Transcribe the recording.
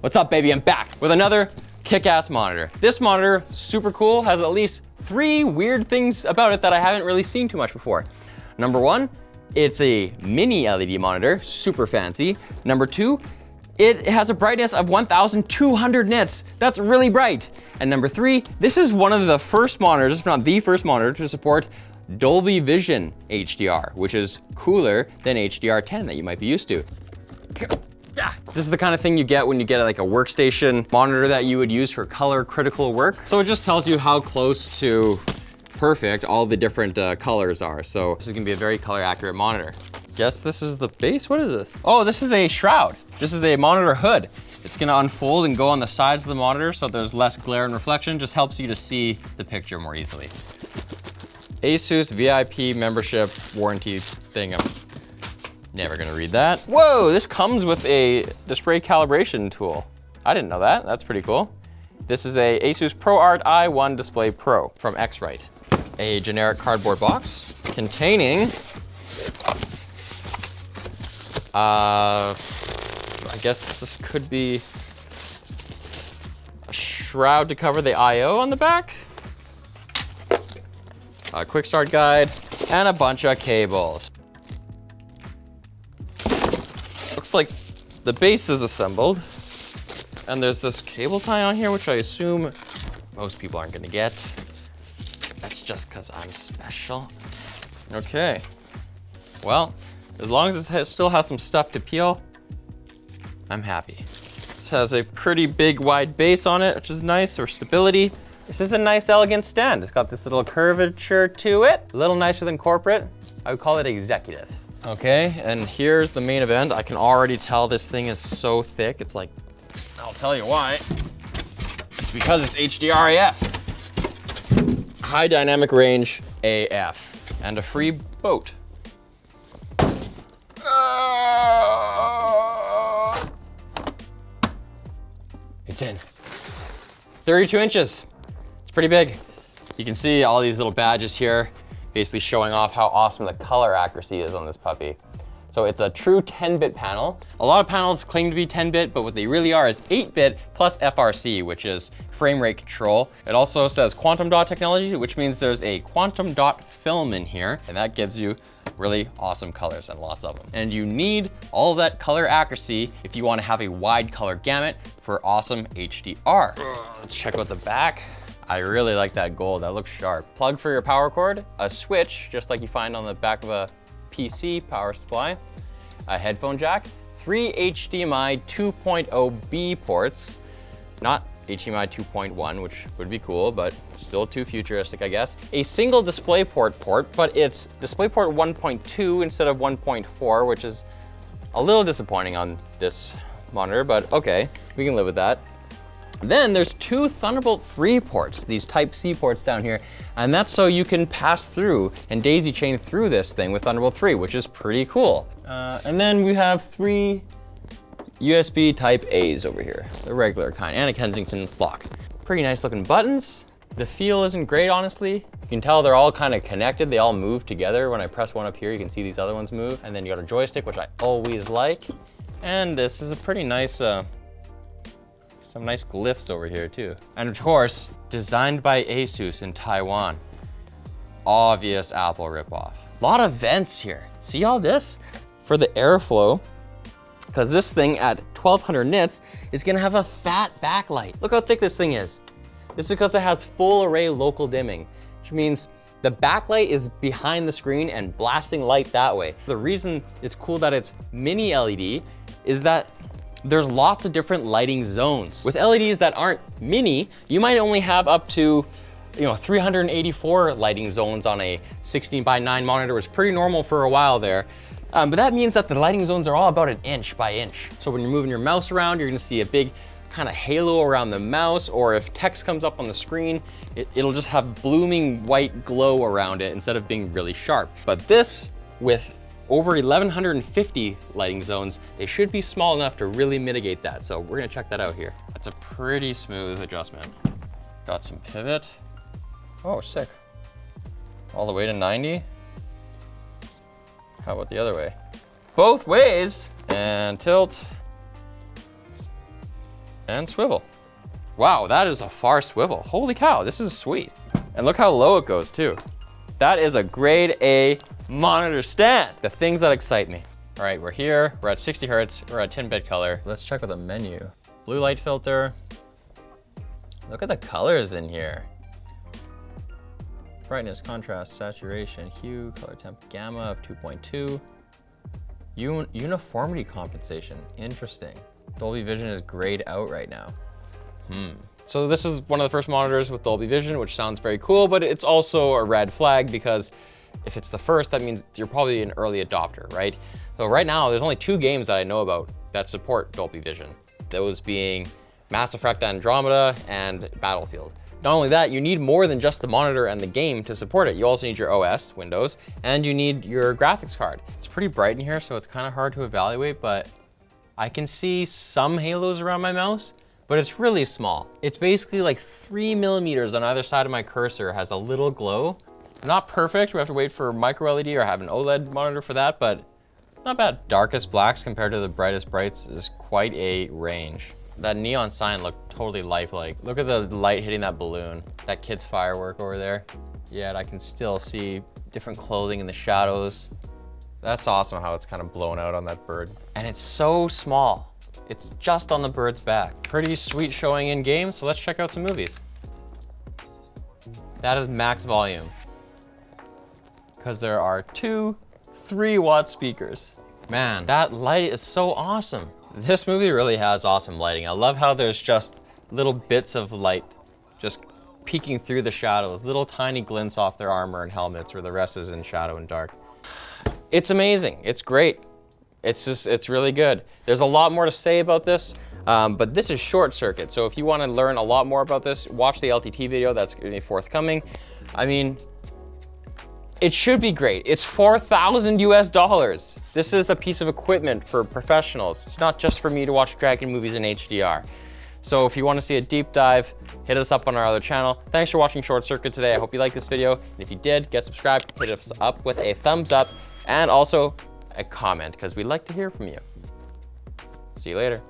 What's up, baby? I'm back with another kick-ass monitor. This monitor, super cool, has at least three weird things about it that I haven't really seen too much before. Number one, it's a mini LED monitor, super fancy. Number two, it has a brightness of 1,200 nits. That's really bright. And number three, this is one of the first monitors, if not the first monitor, to support Dolby Vision HDR, which is cooler than HDR10 that you might be used to. This is the kind of thing you get when you get like a workstation monitor that you would use for color critical work. So it just tells you how close to perfect all the different uh, colors are. So this is gonna be a very color accurate monitor. Guess this is the base, what is this? Oh, this is a shroud. This is a monitor hood. It's gonna unfold and go on the sides of the monitor so there's less glare and reflection, just helps you to see the picture more easily. Asus VIP membership warranty thing. Never gonna read that. Whoa, this comes with a display calibration tool. I didn't know that, that's pretty cool. This is a Asus ProArt i1 Display Pro from X-Rite. A generic cardboard box containing, uh, I guess this could be a shroud to cover the I.O. on the back a quick start guide, and a bunch of cables. Looks like the base is assembled. And there's this cable tie on here, which I assume most people aren't gonna get. That's just because I'm special. Okay. Well, as long as it still has some stuff to peel, I'm happy. This has a pretty big wide base on it, which is nice for stability. This is a nice elegant stand. It's got this little curvature to it. A little nicer than corporate. I would call it executive. Okay, and here's the main event. I can already tell this thing is so thick. It's like, I'll tell you why. It's because it's HDR AF. High dynamic range AF. And a free boat. Uh. It's in. 32 inches. It's pretty big. You can see all these little badges here, basically showing off how awesome the color accuracy is on this puppy. So it's a true 10-bit panel. A lot of panels claim to be 10-bit, but what they really are is 8-bit plus FRC, which is frame rate control. It also says quantum dot technology, which means there's a quantum dot film in here, and that gives you really awesome colors and lots of them. And you need all that color accuracy if you wanna have a wide color gamut for awesome HDR. Let's check out the back. I really like that gold, that looks sharp. Plug for your power cord, a switch, just like you find on the back of a PC power supply, a headphone jack, three HDMI 2.0B ports, not HDMI 2.1, which would be cool, but still too futuristic, I guess. A single DisplayPort port, but it's DisplayPort 1.2 instead of 1.4, which is a little disappointing on this monitor, but okay, we can live with that. Then there's two Thunderbolt 3 ports, these Type-C ports down here, and that's so you can pass through and daisy chain through this thing with Thunderbolt 3, which is pretty cool. Uh, and then we have three USB Type A's over here, the regular kind, and a Kensington lock. Pretty nice looking buttons. The feel isn't great, honestly. You can tell they're all kind of connected. They all move together. When I press one up here, you can see these other ones move. And then you got a joystick, which I always like. And this is a pretty nice uh, some nice glyphs over here too. And of course, designed by Asus in Taiwan. Obvious Apple ripoff. A lot of vents here. See all this? For the airflow, because this thing at 1200 nits is gonna have a fat backlight. Look how thick this thing is. This is because it has full array local dimming, which means the backlight is behind the screen and blasting light that way. The reason it's cool that it's mini LED is that there's lots of different lighting zones. With LEDs that aren't mini, you might only have up to you know, 384 lighting zones on a 16 by 9 monitor was pretty normal for a while there. Um, but that means that the lighting zones are all about an inch by inch. So when you're moving your mouse around, you're gonna see a big kind of halo around the mouse, or if text comes up on the screen, it, it'll just have blooming white glow around it instead of being really sharp. But this, with over 1,150 lighting zones, they should be small enough to really mitigate that. So we're gonna check that out here. That's a pretty smooth adjustment. Got some pivot. Oh, sick. All the way to 90. How about the other way? Both ways, and tilt. and swivel. Wow, that is a far swivel. Holy cow, this is sweet. And look how low it goes too. That is a grade A monitor stand. The things that excite me. All right, we're here, we're at 60 hertz, we're at 10-bit color. Let's check with the menu. Blue light filter. Look at the colors in here. Brightness, contrast, saturation, hue, color temp, gamma of 2.2. Un uniformity compensation, interesting. Dolby Vision is grayed out right now. Hmm. So this is one of the first monitors with Dolby Vision, which sounds very cool, but it's also a red flag because if it's the first, that means you're probably an early adopter, right? So right now, there's only two games that I know about that support Dolby Vision. Those being Mass Effect Andromeda and Battlefield. Not only that, you need more than just the monitor and the game to support it. You also need your OS, Windows, and you need your graphics card. It's pretty bright in here, so it's kind of hard to evaluate, but I can see some halos around my mouse, but it's really small. It's basically like three millimeters on either side of my cursor has a little glow. Not perfect, we have to wait for micro LED or have an OLED monitor for that, but not bad. Darkest blacks compared to the brightest brights is quite a range. That neon sign looked totally lifelike. Look at the light hitting that balloon, that kid's firework over there. Yet I can still see different clothing in the shadows. That's awesome how it's kind of blown out on that bird. And it's so small. It's just on the bird's back. Pretty sweet showing in game, so let's check out some movies. That is max volume. Because there are two three watt speakers. Man, that light is so awesome. This movie really has awesome lighting. I love how there's just little bits of light just peeking through the shadows, little tiny glints off their armor and helmets where the rest is in shadow and dark. It's amazing, it's great. It's just, it's really good. There's a lot more to say about this, um, but this is short circuit. So if you wanna learn a lot more about this, watch the LTT video that's gonna be forthcoming. I mean, it should be great. It's 4,000 US dollars. This is a piece of equipment for professionals. It's not just for me to watch Dragon movies in HDR. So if you want to see a deep dive, hit us up on our other channel. Thanks for watching Short Circuit today. I hope you liked this video. And if you did, get subscribed, hit us up with a thumbs up, and also a comment, because we'd like to hear from you. See you later.